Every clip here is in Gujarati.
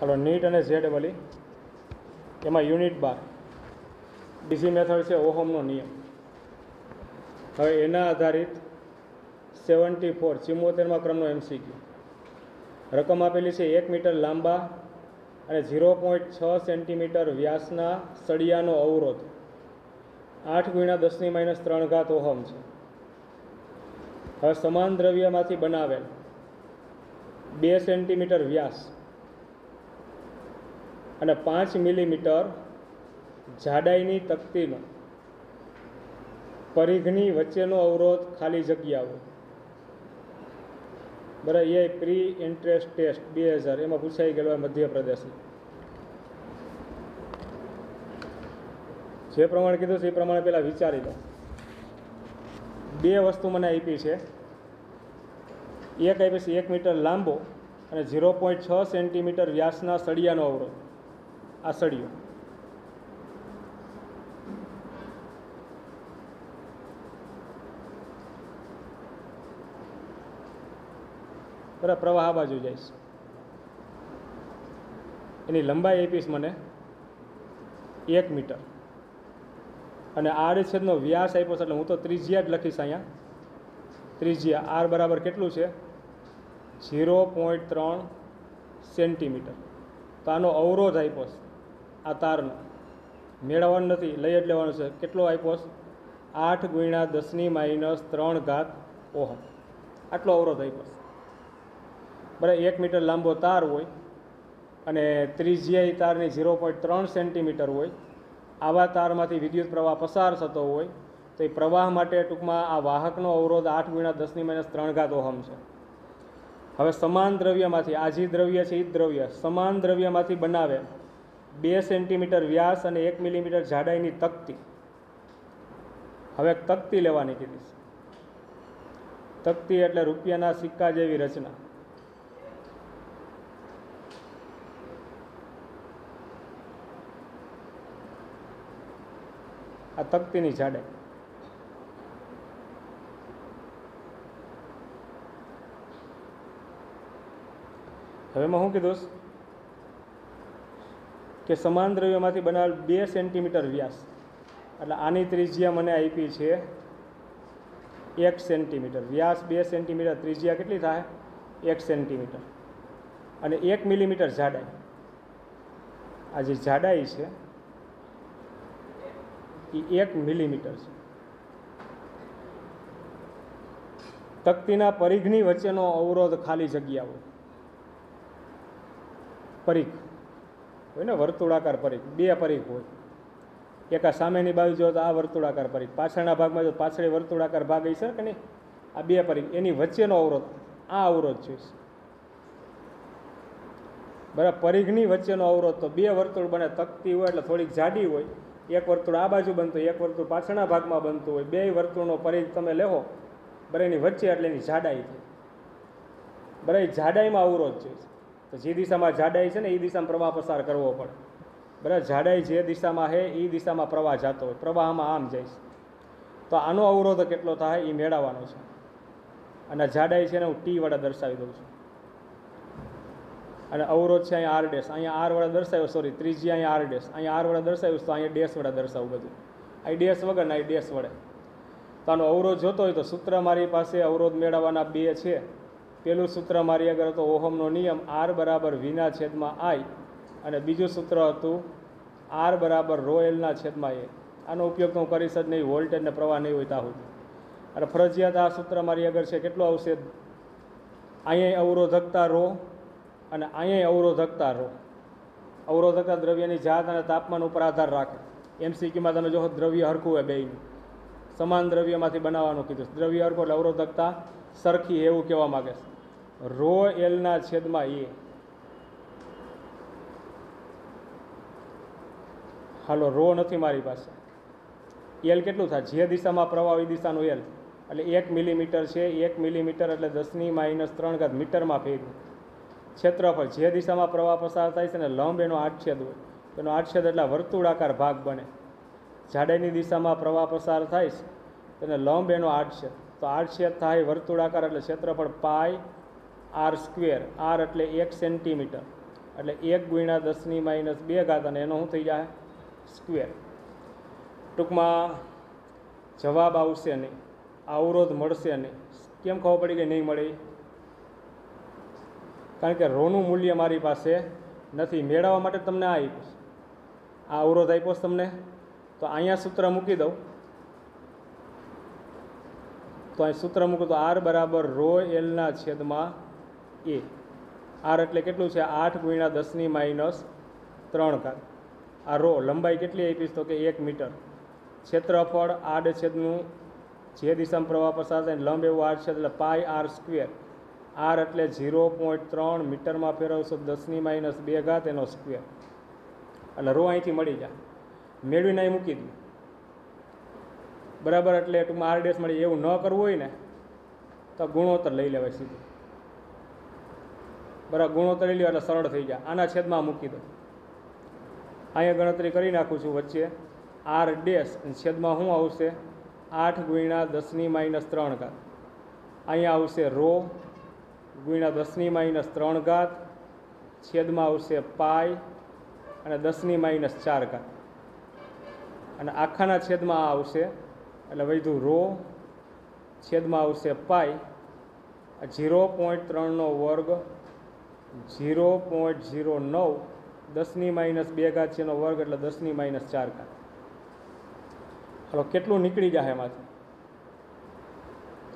હાલો, નીટ અને ઝેડ વલી. એમાં યુનિટ બાર. બીજી મેથડ છે ઓહોમનો નિયમ. હવે એના આધારિત સેવન્ટી ફોર, ચિમ્મોતેરમાં ક્રમનો એમસીક્યુ. રકમ આપેલી છે એક મીટર લાંબા અને ઝીરો પોઈન્ટ છ સેન્ટીમીટર વ્યાસના સળિયાનો અવરોધ. આઠ ગુણ્યા દસની માઇનસ ત્રણ ઘાત ઓહમ છે. હવે સમાન દ્રવ્યમાંથી બનાવેલ બે સેન્ટીમીટર વ્યાસ અને પાંચ મિલીમીટર જાડાઈની તકતીનો પરિઘની વચ્ચેનો અવરોધ ખાલી જગ્યાઓ બરાબર, એ પ્રી ઇન્ટરેસ્ટ ટેસ્ટ બે હજાર. એમાં પૂછાઈ ગયેલો મધ્યપ્રદેશનું. જે પ્રમાણે કીધું છે એ પ્રમાણે પહેલાં વિચારી લો. બે વસ્તુ મને આપી છે. એક આપી છે એક મીટર લાંબો અને ઝીરો પોઈન્ટ છ સેન્ટીમીટર વ્યાસના સળિયાનો અવરોધ. આ બરાબર પ્રવાહ આ બાજુ છે. એની લંબાઈ આપીશ મને એક મીટર. અને આડછેદનો વ્યાસ આપ્યો છે એટલે હું તો ત્રિજ્યા જ લખીશ અહીંયા. ત્રિજ્યા આર બરાબર કેટલું છે? ઝીરો પોઈન્ટ ત્રણ સેન્ટીમીટર. તો આનો અવરોધ આપ્યો છે. આ તારનો. મેળવવાનું નથી, લઈ જ લેવાનું છે. કેટલો આપ્યો છે આઠ ગુણ્યા દસની માઇનસ ત્રણ ઘાત ઓહમ. આટલો અવરોધ આપ્યો છે. બરાબર, એક મીટર લાંબો તાર હોય અને ત્રિજ્યાઈ તારની ઝીરો પોઈન્ટ ત્રણ સેન્ટીમીટર હોય, આવા તારમાંથી વિદ્યુત પ્રવાહ પસાર થતો હોય, તો એ પ્રવાહ માટે ટૂંકમાં આ વાહકનો અવરોધ આઠ ગુણ્યા દસની માઇનસ ત્રણ ઘાત ઓહમ છે. હવે સમાન દ્રવ્યમાંથી, આ જે દ્રવ્ય છે, એ જ દ્રવ્ય સમાન દ્રવ્યમાંથી બનાવે બે સેન્ટીમીટર વ્યાસ અને એક મિલીમીટર જાડાઈની તકતી. હવે તકતી લેવાની કીધી છે. તકતી એટલે રૂપિયાના સિક્કા જેવી રચના. આ તકતીની જાડાઈ. હવે શું કીધું કે સમાન દ્રવ્યમાંથી બનાવેલ બે સેન્ટીમીટર વ્યાસ. એટલે આની ત્રિજ્યા મને આપી છે એક સેન્ટીમીટર. વ્યાસ બે સેન્ટીમીટર, ત્રિજ્યા કેટલી થાય? એક સેન્ટીમીટર. અને એક મિલીમીટર જાડાઈ. આ જે જાડાઈ છે, એ એક મિલીમીટર છે. તકતીના પરિઘની વચ્ચેનો અવરોધ ખાલી જગ્યા હોય પરિઘ. હોય ને વર્તુળાકાર પરિઘ, બે પરિઘ હોય. એક આ સામેની બાજુ જો તો આ વર્તુળાકાર પરિઘ. પાછળના ભાગમાં જો પાછળ વર્તુળાકાર ભાગ હશે કે નહીં? આ બે પરિઘ. એની વચ્ચેનો અવરોધ. આ અવરોધ છે. બરાબર, પરિઘની વચ્ચેનો અવરોધ તો બે વર્તુળ બને, તકતી હોય એટલે થોડીક જાડી હોય. એક વર્તુળ આ બાજુ બનતું એક વર્તુળ પાછળના ભાગમાં બનતું હોય. બે વર્તુળનો પરિઘ તમે લેવો બરાબર, એની વચ્ચે એટલે એની જાડાઈ થાય. બરાબર જાડાઈમાં અવરોધ છે. તો જે દિશામાં જાડાઈ છે ને એ દિશામાં પ્રવાહ પસાર કરવો પડે. બરાબર? જાડાઈ જે દિશામાં છે એ દિશામાં પ્રવાહ જતો હોય. પ્રવાહમાં આમ જાય છે. તો આનો અવરોધ કેટલો થાય? એ મેળવવાનો છે. અને જાડાઈ છે ને હું ટી વડે દર્શાવી દઉં છું. અને અવરોધ છે અહીંયા આર ડેસ અહીંયા આર વડે દર્શાવ્યો સોરી ત્રીજી અહીંયા આર ડેસ અહીંયા આર વડે દર્શાવ્યું તો અહીંયા ડેસ વડે દર્શાવું બધું. અહીં ડેસ વગર ને ડેશ વડે. તો આનો અવરોધ જોતો હોય તો સૂત્ર મારી પાસે અવરોધ મેળવવાના બે છે. પેલું સૂત્ર મારી આગળ હતો, ઓહમનો નિયમ, આર બરાબર વીના છેદમાં આઈ. અને બીજું સૂત્ર હતું, આર બરાબર રો એલના છેદમાં એ. આનો ઉપયોગ તો હું કરીશ જ નહીં વોલ્ટેજ પ્રવાહ નહીં હોય ત્યાં સુધી. અને ફરજિયાત આ સૂત્ર મારી આગળ છે, કેટલું આવશે? અહીંયા અવરોધકતા રો અને અહીંયા અવરોધકતા રો. અવરોધકતા દ્રવ્યની જાત અને તાપમાન ઉપર આધાર રાખે. એમસીક્યુમાં તમે જો દ્રવ્ય હરખું હોય બેયનું. સમાન દ્રવ્યમાંથી બનાવવાનું કીધું દ્રવ્ય હરખું એટલે અવરોધકતા સરખી એવું કહેવા માગે છે. રો એલના છેદમાં એ. હાલો, રો નથી મારી પાસે. એલ કેટલું થાય? જે દિશામાં પ્રવાહ એ દિશાનું એલ. એટલે એક મિલીમીટર છે, એક મિલીમીટર એટલે દસની માઇનસ ત્રણ ઘાત મીટરમાં ફેરવું ક્ષેત્રફળ, જે દિશામાં પ્રવાહ પસાર થાય છે ને લંબ એનો આઠછેદ હોય એનો આઠછેદ એટલે વર્તુળાકાર ભાગ બને. જાડાઈની દિશામાં પ્રવાહ પસાર થાય છે તેને લંબ એનો આઠછેદ તો આઠછેદ થાય વર્તુળાકાર એટલે ક્ષેત્રફળ પાય આર સ્ક્વેર, આર એટલે એક સેન્ટીમીટર. એટલે એક ગુણ્યા દસની માઇનસ બે ઘાત અને એનો શું થઈ જાય? સ્ક્વેર. ટૂંકમાં જવાબ આવશે નહીં. અવરોધ મળશે નહીં. કેમ ખબર પડી કે નહીં મળે? કારણ કે રોનું મૂલ્ય મારી પાસે નથી. મેળવવા માટે તમને આ આપ્યું આ અવરોધ આપ્યો તમને. તો અહીંયા સૂત્ર મૂકી દઉં. તો અહીં સૂત્ર મૂકું તો આર બરાબર રો એલના છેદમાં એ. આર એટલે કેટલું છે? આઠ ગુણ્યા દસની માઇનસ ત્રણ ઘાત. આ રો લંબાઈ કેટલી આપીશ તો કે એક મીટર. ક્ષેત્રફળ આડછેદનું જે દિશામાં પ્રવાહ પસાર થાય લંબ એવું આર છે એટલે પાય આર સ્ક્વેર. આર એટલે ઝીરો પોઈન્ટ ત્રણ મીટરમાં ફેરવશો દસની માઇનસ બે ઘાત એનો સ્ક્વેર. એટલે રો અહીંથી મળી જાય. મેળવીને અહીં મૂકી દઉં. બરાબર એટલે ટૂંકમાં આર ડેસ મળી એવું ન કરવું હોય ને, તો ગુણોત્તર લઈ લેવાય સીધું. બરાબર લઈ લેવા એટલે સરળ થઈ જાય આના છેદમાં મૂકી દો. અહીંયા ગણતરી કરી નાખું છું વચ્ચે. આર ડેશ છેદમાં શું આવશે? આઠ ગુણ્યા દસની માઇનસ ત્રણ ઘાત. અહીંયા આવશે રો ગુણ્યા દસની માઇનસ ત્રણ ઘાત. છેદમાં આવશે પાય અને દસની માઇનસ ચાર ઘાત. અને આખાના છેદમાં આવશે, એટલે વધ્યું રો. છેદમાં આવશે પાય ઝીરો પોઈન્ટ ત્રણનો વર્ગ ઝીરો પોઈન્ટ ઝીરો નવ દસની માઇનસ બે ઘાત છે એનો વર્ગ એટલે દસની માઇનસ ચાર ઘાત. હાલો, કેટલું નીકળી જાય એમાંથી?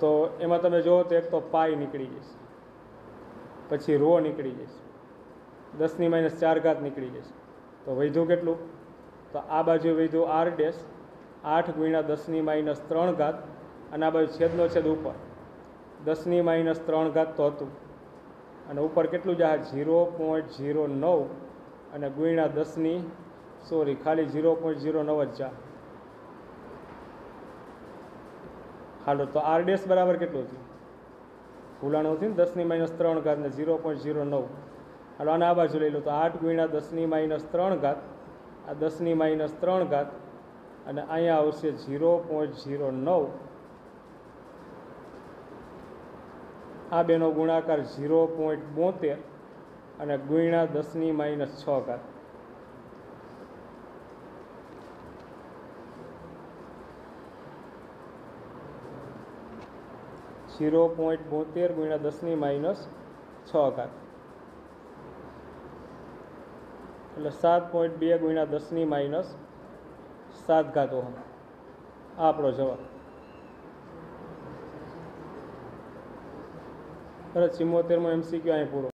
તો એમાં તમે જુઓ તો એક તો પાય નીકળી જશે. પછી રો નીકળી જશે. દસની માઇનસ ચાર ઘાત નીકળી જશે. તો વધ્યું કેટલું? તો આ બાજુ વધ્યું આર ડેશ. આઠ ગુણ્યા દસની માઇનસ ત્રણ ઘાત. અને આ બાજુ છેદનો છેદ ઉપર. દસની માઇનસ ત્રણ ઘાત તો હતું. અને ઉપર કેટલું જાય? ઝીરો પોઈન્ટ ઝીરો નવ અને ગુણ્યા દસની, સોરી, ખાલી ઝીરો પોઈન્ટ ઝીરો નવ જ જા. હાલો, તો આર ડેસ બરાબર કેટલું થયું ભૂલાણું થયું ને, દસની માઇનસ ત્રણ ઘાત ને ઝીરો પોઈન્ટ ઝીરો નવ. હાલો, આને આ બાજુ લઈ લો, તો આઠ ગુણ્યા દસની માઇનસ ત્રણ ઘાત, આ દસની માઇનસ ત્રણ ઘાત, અને અહીંયા આવશે ઝીરો પોઈન્ટ ઝીરો નવ. આ બેનો ગુણાકાર ઝીરો પોઈન્ટ બોતેર અને ગુણ્યા દસની માઇનસ છ ઘાત. ઝીરો પોઈન્ટ બોતેર ગુણ્યા દસની માઇનસ છ ઘાત. એટલે સાત પોઈન્ટ બે ગુણ્યા દસની માઇનસ સાત ઘાતો આપણો જવાબ. બરાબર ચિમ્મોતેરમો એમસીક્યુ અહીં પૂરો.